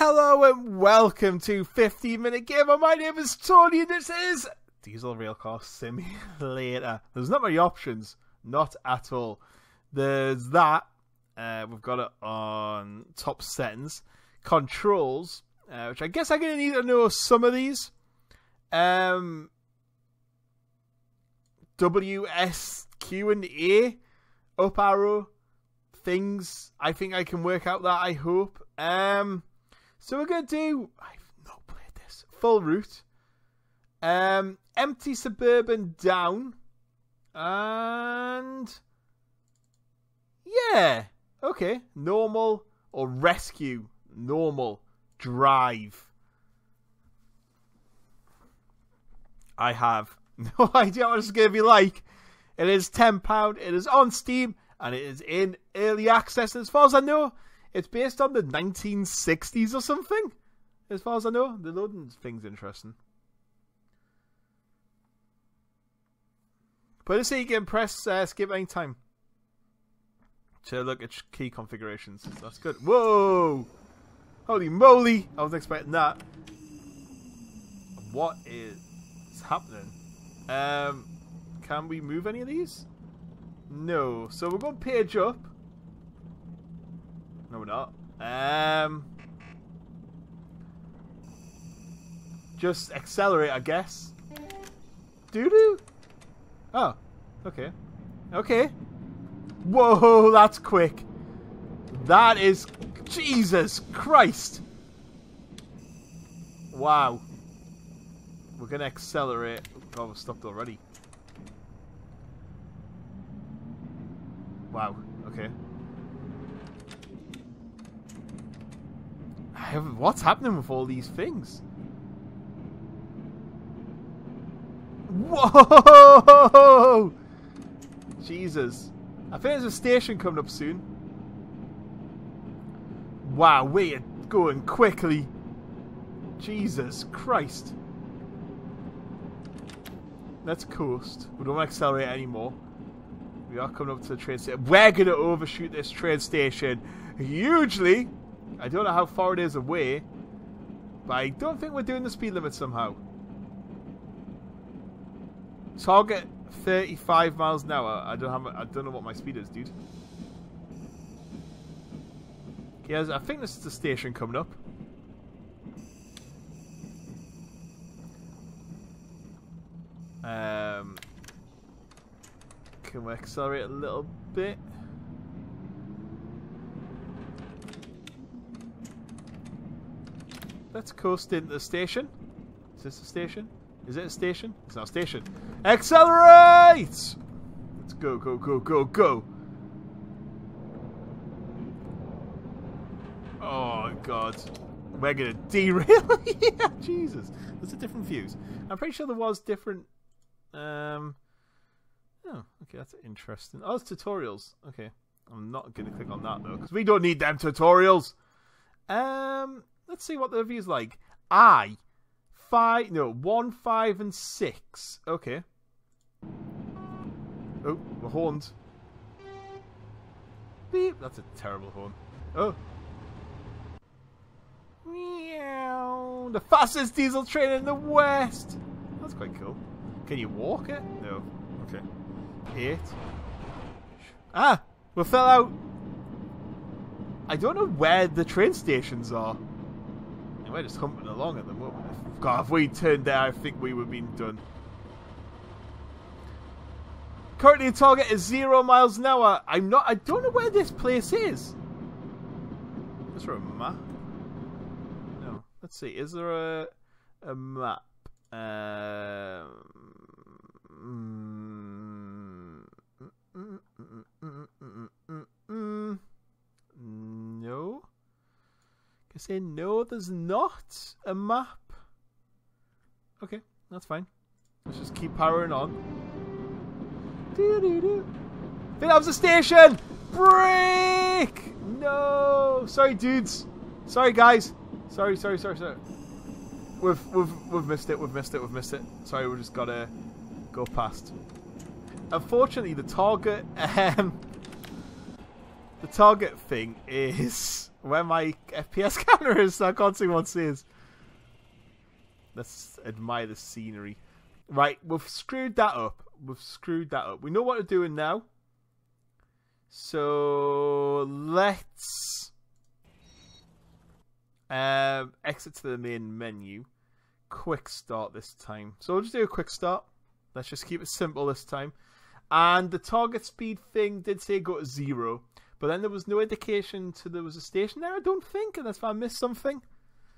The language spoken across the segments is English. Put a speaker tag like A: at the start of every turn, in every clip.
A: Hello and welcome to 15 Minute Gamer. My name is Tony and this is Diesel Real Railcar Simulator. There's not many options, not at all. There's that. Uh, we've got it on top settings. Controls, uh, which I guess I'm going to need to know some of these. Um, W, S, Q, and A. Up arrow. Things. I think I can work out that, I hope. Um, so we're going to do... I've not played this. Full route. Um, empty suburban down. And... Yeah. Okay. Normal or rescue. Normal. Drive. I have no idea what it's going to be like. It is £10. It is on Steam. And it is in early access. As far as I know, it's based on the 1960s or something. As far as I know, the loading thing's interesting. But let's see you can press uh, skip any time to look at key configurations. That's good. Whoa! Holy moly! I wasn't expecting that. What is happening? Um, can we move any of these? No. So we're going to page up. No, we're not. Um, just accelerate, I guess. Doo doo. Oh, okay, okay. Whoa, that's quick. That is Jesus Christ. Wow. We're gonna accelerate. Oh, we're stopped already. Wow. Okay. What's happening with all these things? Whoa! Jesus. I think there's a station coming up soon. Wow, we are going quickly. Jesus Christ. Let's coast. We don't accelerate anymore. We are coming up to the train station. We're going to overshoot this train station hugely. I don't know how far it is away, but I don't think we're doing the speed limit somehow. Target 35 miles an hour. I don't have. I don't know what my speed is, dude. Yes, I think this is the station coming up. Um, can we accelerate a little bit? Let's coast into the station. Is this a station? Is it a station? It's not a station. Accelerate! Let's go, go, go, go, go. Oh, God. We're going to derail. yeah, Jesus. There's a different views. I'm pretty sure there was different... Um, oh, okay, that's interesting. Oh, it's tutorials. Okay. I'm not going to click on that, though, because we don't need them tutorials. Um, Let's see what the review's like. I five no one five and six. Okay. Oh, the horns. Beep. That's a terrible horn. Oh. Meow. The fastest diesel train in the west. That's quite cool. Can you walk it? No. Okay. Eight. Ah, we fell out. I don't know where the train stations are. We're just humping along at the moment. God, if we turned there, I think we would have been done. Currently, the target is zero miles an hour. I'm not. I don't know where this place is. Is there a map? No. Let's see. Is there a a map? Um. Say no, there's not a map. Okay, that's fine. Let's just keep powering on. Doo -doo -doo. I think that was a station! Brake! No! Sorry, dudes. Sorry, guys. Sorry, sorry, sorry, sorry. We've, we've, we've missed it, we've missed it, we've missed it. Sorry, we just gotta go past. Unfortunately, the target, um, the target thing is where my FPS camera is, so I can't see what says. Let's admire the scenery. Right, we've screwed that up. We've screwed that up. We know what we're doing now. So let's um, exit to the main menu. Quick start this time. So we'll just do a quick start. Let's just keep it simple this time. And the target speed thing did say go to zero. But then there was no indication to there was a station there, I don't think, unless I missed something.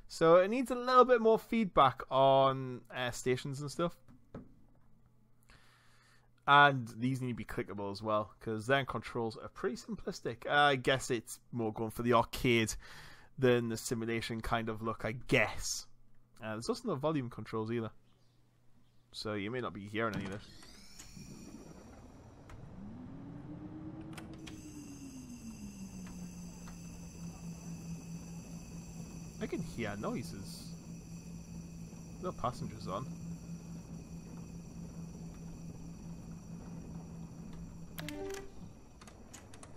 A: So it needs a little bit more feedback on uh, stations and stuff. And these need to be clickable as well, because their controls are pretty simplistic. I guess it's more going for the arcade than the simulation kind of look, I guess. Uh, there's also no volume controls either. So you may not be hearing any of this. Can hear noises. No passengers on.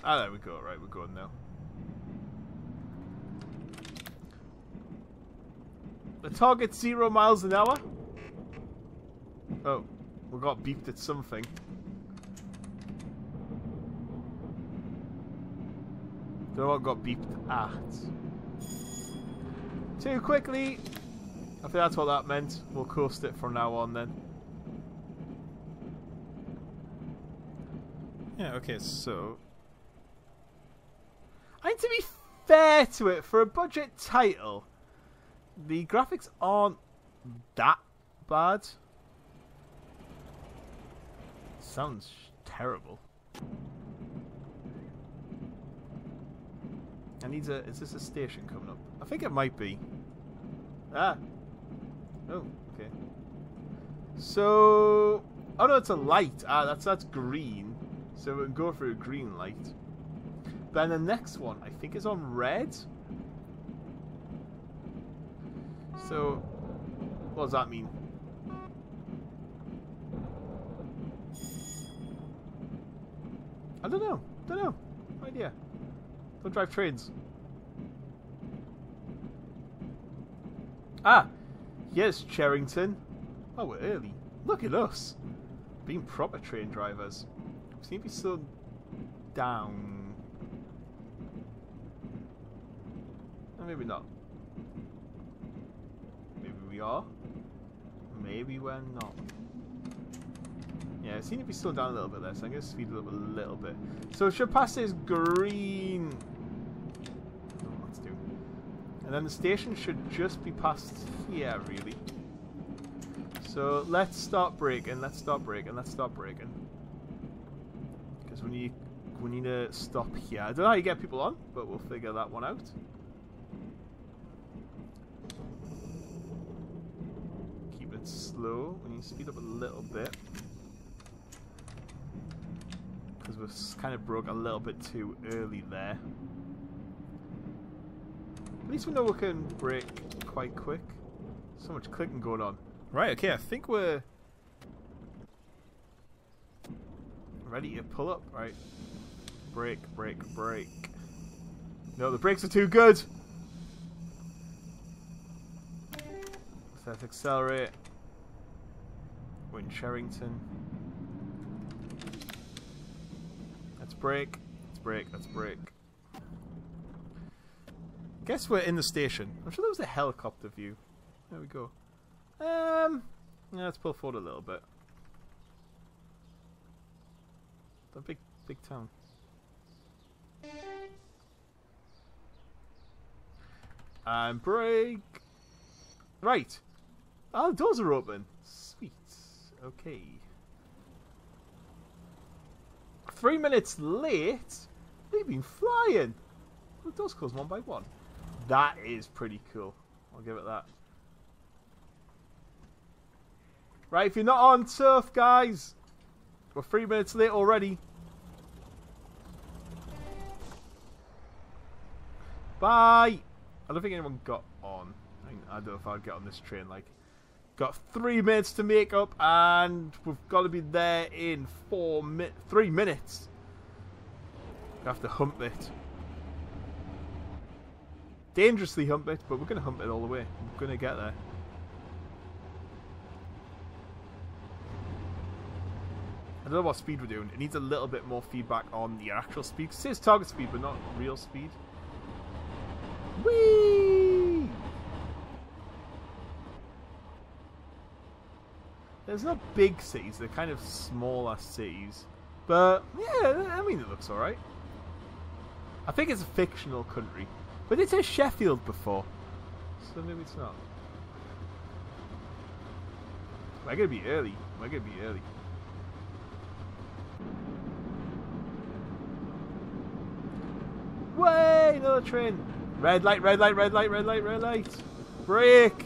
A: Ah, there we go. Right, we're going now. The target zero miles an hour. Oh, we got beeped at something. Don't know what got beeped at. Too quickly. I think that's what that meant. We'll coast it from now on then. Yeah, okay, so... I mean, to be fair to it, for a budget title, the graphics aren't that bad. Sounds terrible. I need a... Is this a station coming up? I think it might be. Ah. Oh, okay. So... Oh no, it's a light. Ah, that's that's green. So we can go for a green light. Then the next one, I think, is on red. So, what does that mean? I don't know. Don't know. No idea. Don't drive trains. Ah! Yes, Cherrington. Oh, we're early. Look at us. Being proper train drivers. We seem to be so down. Maybe not. Maybe we are. Maybe we're not. Yeah, it seems to be slowed down a little bit there, so I'm going to speed it up a little bit. So pass this green and then the station should just be past here, really. So let's start braking, let's start braking, let's start braking. Because we need, we need to stop here. I don't know how you get people on, but we'll figure that one out. Keep it slow. We need to speed up a little bit. Because we're kind of broke a little bit too early there. Least we know we can brake quite quick. So much clicking going on. Right, okay, I think we're ready to pull up. Right. Brake, brake, brake. No, the brakes are too good! Let's accelerate. We're in Cherrington. Let's brake. Let's brake. Let's brake. Guess we're in the station. I'm sure there was a helicopter view. There we go. Um, yeah, let's pull forward a little bit. The big, big town. And brake. Right. Oh, the doors are open. Sweet. Okay. Three minutes late? They've been flying. The doors close one by one. That is pretty cool. I'll give it that. Right, if you're not on turf, guys, we're three minutes late already. Bye! I don't think anyone got on. I, don't know if I'd get on this train. Like, got three minutes to make up, and we've got to be there in four mi three minutes. We have to hump it. Dangerously hump it, but we're going to hump it all the way. We're going to get there. I don't know what speed we're doing. It needs a little bit more feedback on the actual speed. It says target speed, but not real speed. Whee! There's no big cities. They're kind of smaller cities. But, yeah, I mean, it looks alright. I think it's a fictional country. But it says Sheffield before. So maybe it's not. We're going to be early. We're going to be early. Way! Another train! Red light, red light, red light, red light, red light! Brake!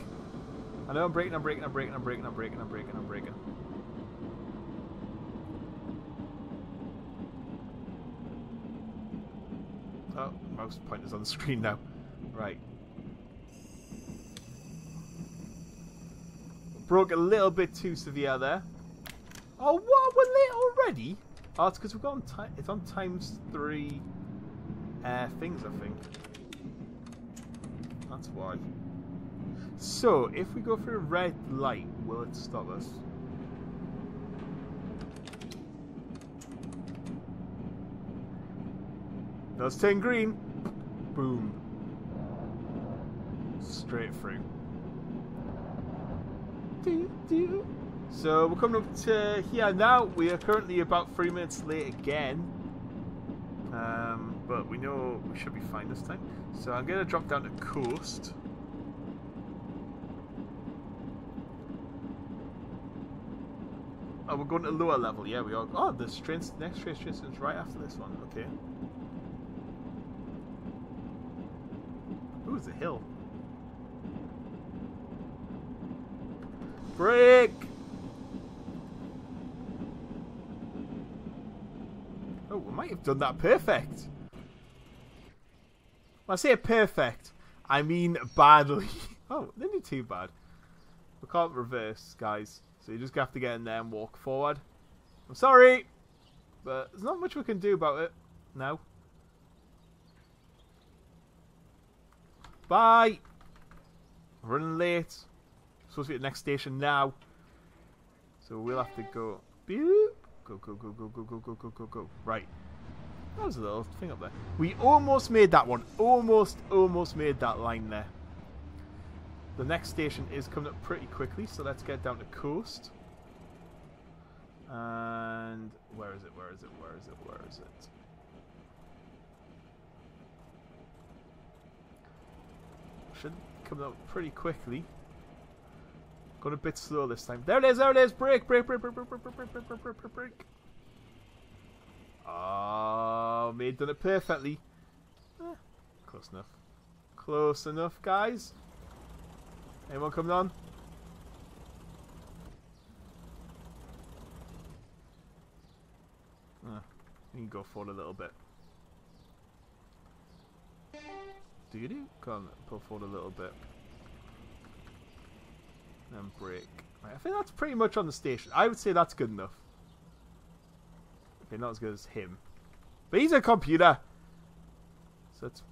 A: I know I'm braking, I'm braking, I'm braking, I'm braking, I'm braking, I'm braking, I'm braking. Oh, mouse pointer's on the screen now. Right. Broke a little bit too severe there. Oh, what? We're late already? Oh, it's because we've got on time. It's on times three uh, things, I think. That's why. So, if we go for a red light, will it stop us? Let's turn green. Boom. Straight through. So we're coming up to here now. We are currently about three minutes late again. Um, but we know we should be fine this time. So I'm going to drop down to coast. Oh, we're going to lower level. Yeah, we are. Oh, the train, next train station's right after this one. Okay. It's a hill. Brake! Oh, we might have done that perfect. When I say perfect, I mean badly. oh, didn't do too bad. We can't reverse, guys. So you just have to get in there and walk forward. I'm sorry, but there's not much we can do about it now. Bye! I'm running late. supposed to be at the next station now. So we'll have to go. Go, go, go, go, go, go, go, go, go, go. Right. That was a little thing up there. We almost made that one. Almost, almost made that line there. The next station is coming up pretty quickly, so let's get down to coast. And where is it? Where is it? Where is it? Where is it? Should come up pretty quickly. Going a bit slow this time. There it is, there it is! Brake, brake, brake, brake, brake, brake, brake, brake, brake, brake, brake, brake. Oh, may have done it perfectly. Eh, close enough. Close enough, guys. Anyone coming on? Ah, you can go forward a little bit. Do you do? Come pull forward a little bit. Then brake. Right, I think that's pretty much on the station. I would say that's good enough. Okay, not as good as him. But he's a computer! So let's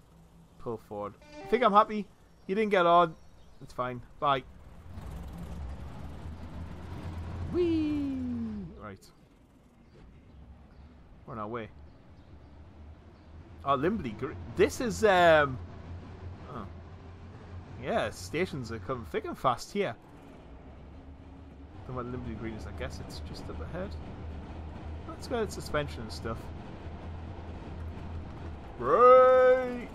A: pull forward. I think I'm happy. He didn't get on. It's fine. Bye. Whee! Right. We're on our way. Oh, Limbley. This is, um... Yeah, stations are coming thick and fast here. Don't know what Limbley Green is. I guess it's just up ahead. Let's go to suspension and stuff. Brake!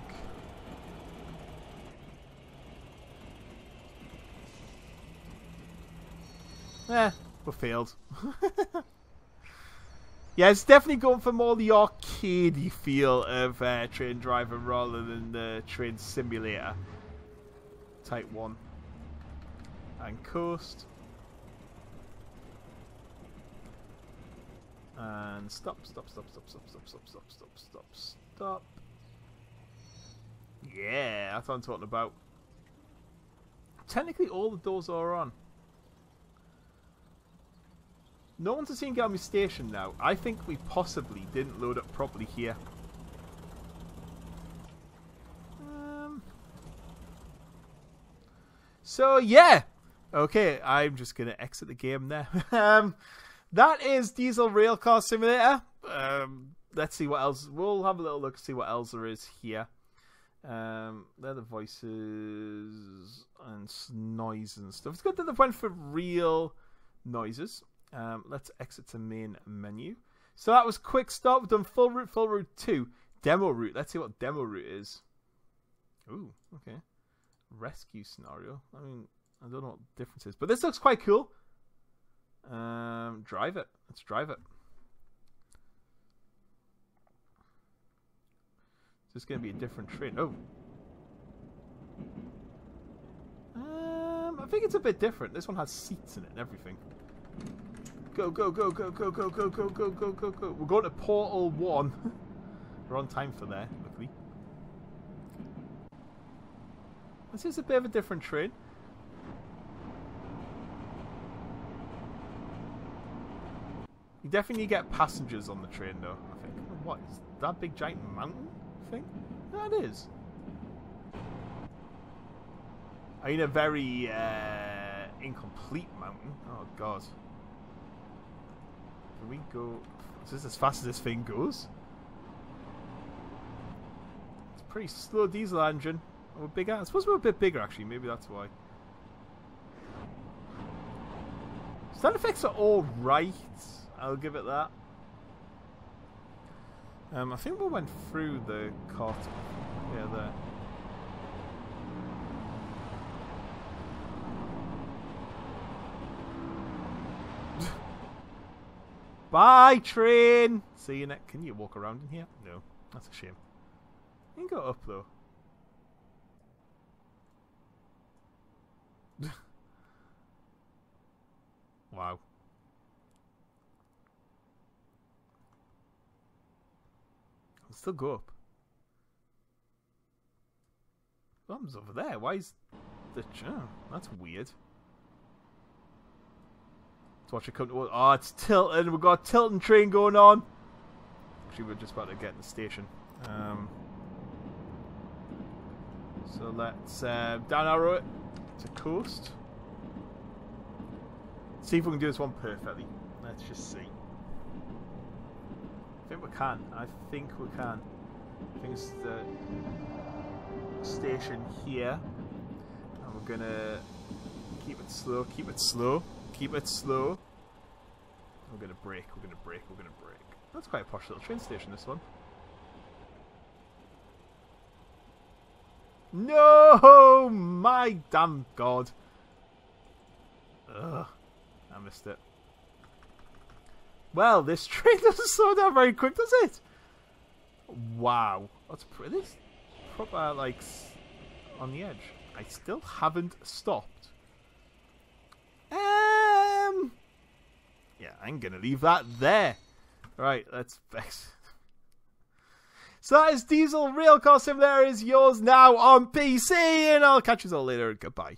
A: Eh, we failed. yeah, it's definitely going for more the arcadey feel of uh, Train Driver rather than the Train Simulator. Type 1. And Coast. And stop, stop, stop, stop, stop, stop, stop, stop, stop, stop, stop. Yeah, that's what I'm talking about. Technically, all the doors are on. No one's seen Galmy Station now. I think we possibly didn't load up properly here. So yeah, okay, I'm just gonna exit the game there. um, that is Diesel Railcar Simulator. Um, let's see what else. We'll have a little look, see what else there is here. Um, they're the voices and noise and stuff. It's good that they've went for real noises. Um, let's exit to main menu. So that was quick stop. We've done full route, full route two, demo route. Let's see what demo route is. Ooh, okay. Rescue scenario. I mean, I don't know what the difference is, but this looks quite cool. Um, drive it. Let's drive it. Is this going to be a different train? Oh. Um, I think it's a bit different. This one has seats in it and everything. Go, go, go, go, go, go, go, go, go, go, go, go. We're going to Portal 1. We're on time for there, This is a bit of a different train. You definitely get passengers on the train, though, I think. What, is that big giant mountain? think? That is. I mean, a very uh, incomplete mountain. Oh, God. Can we go... Is this as fast as this thing goes? It's a pretty slow diesel engine. We're bigger. I suppose we're a bit bigger, actually. Maybe that's why. Sound effects are alright. I'll give it that. Um, I think we went through the cart. Yeah, there. Bye, train! See you next. Can you walk around in here? No. That's a shame. You can go up, though. Wow. I'll still go up. Thumbs over there. Why is the oh, that's weird. Let's watch it come to oh it's tilting, we've got a tilting train going on. Actually we're just about to get in the station. Um, so let's uh, down arrow it to coast. See if we can do this one perfectly. Let's just see I think we can. I think we can. I think it's the station here. And we're gonna keep it slow, keep it slow, keep it slow. We're gonna brake, we're gonna brake, we're gonna brake. That's quite a posh little train station, this one. No! My damn god. Ugh. I missed it. Well, this train doesn't slow down very quick, does it? Wow. That's pretty. Proper, like, on the edge. I still haven't stopped. Um. Yeah, I'm going to leave that there. Right, let's. So that is Diesel Railcar Simulator is yours now on PC, and I'll catch you all later. Goodbye.